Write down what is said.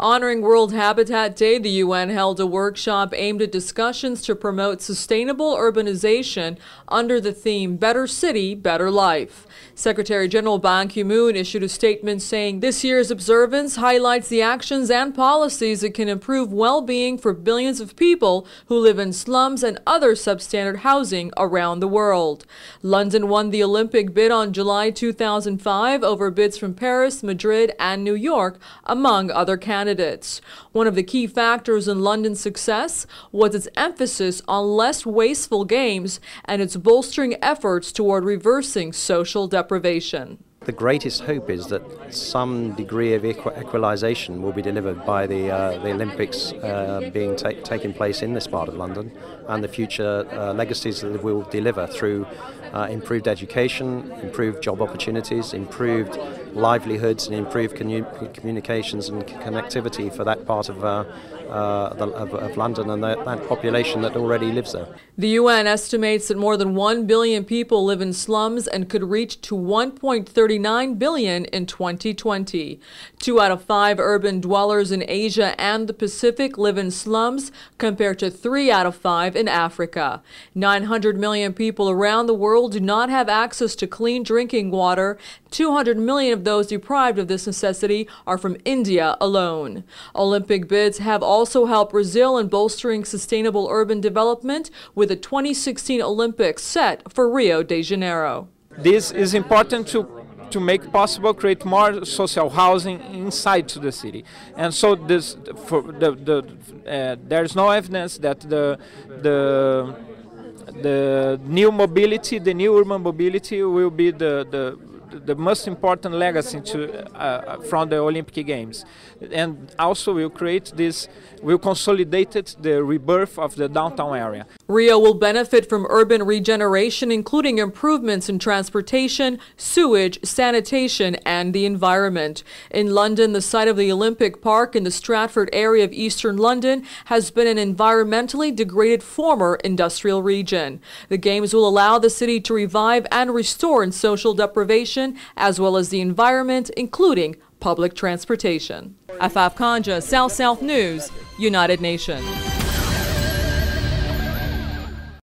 Honoring World Habitat Day, the UN held a workshop aimed at discussions to promote sustainable urbanization under the theme Better City, Better Life. Secretary General Ban Ki moon issued a statement saying this year's observance highlights the actions and policies that can improve well being for billions of people who live in slums and other substandard housing around the world. London won the Olympic bid on July 2005 over bids from Paris, Madrid, and New York, among other candidates candidates. One of the key factors in London's success was its emphasis on less wasteful games and its bolstering efforts toward reversing social deprivation. The greatest hope is that some degree of equ equalisation will be delivered by the, uh, the Olympics uh, being ta taking place in this part of London and the future uh, legacies that we will deliver through uh, improved education, improved job opportunities, improved livelihoods and improved communications and connectivity for that part of, uh, uh, the, of, of, London and that, that population that already lives there. The UN estimates that more than 1 billion people live in slums and could reach to 1.39 billion in 2020. Two out of five urban dwellers in Asia and the Pacific live in slums compared to three out of five in Africa. 900 million people around the world do not have access to clean drinking water. 200 million of those deprived of this necessity are from India alone. Olympic bids have also helped Brazil in bolstering sustainable urban development with the 2016 Olympics set for Rio de Janeiro. This is important to to make possible create more social housing inside to the city and so this for the, the uh, there's no evidence that the the the new mobility the new urban mobility will be the the the most important legacy to, uh, from the Olympic Games. And also will create this, will consolidate the rebirth of the downtown area. Rio will benefit from urban regeneration, including improvements in transportation, sewage, sanitation, and the environment. In London, the site of the Olympic Park in the Stratford area of eastern London has been an environmentally degraded former industrial region. The Games will allow the city to revive and restore in social deprivation as well as the environment, including public transportation. Afaf Kanja, South South News, United Nations.